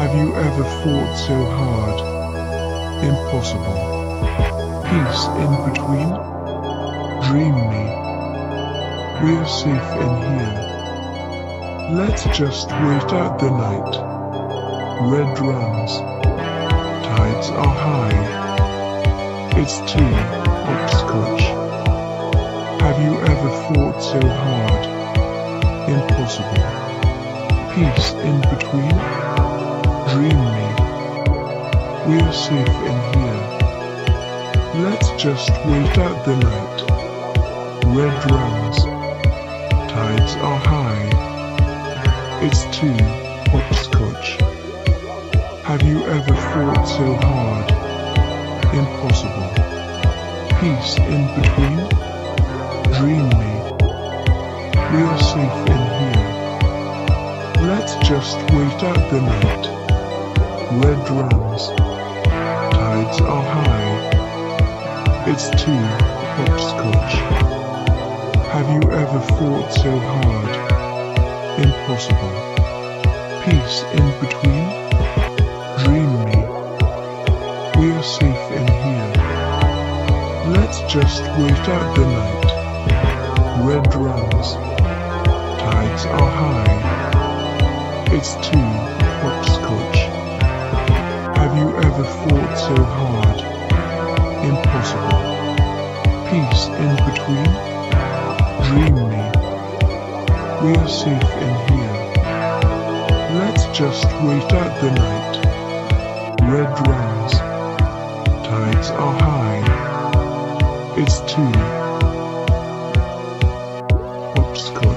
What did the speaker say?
Have you ever fought so hard? Impossible. Peace in between? Dream me. We're safe in here. Let's just wait out the night. Red runs. Tides are high. It's tea, hopscotch. Have you ever fought so hard? Impossible. Peace in between? Dream me. We're safe in here. Let's just wait out the night. Red runs. Tides are high. It's tea, hopscotch. Have you ever fought so hard? Impossible. Peace in between? Dream me. We are safe in just wait out the night. Red runs. Tides are high. It's tea, hopscotch. Have you ever fought so hard? Impossible. Peace in between? Dream me. We are safe in here. Let's just wait out the night. Red runs. Tides are high is to hopscotch. Have you ever fought so hard? Impossible. Peace in between? Dream me. We are safe in here. Let's just wait out the night. Red runs. Tides are high. It's two. Hopscotch.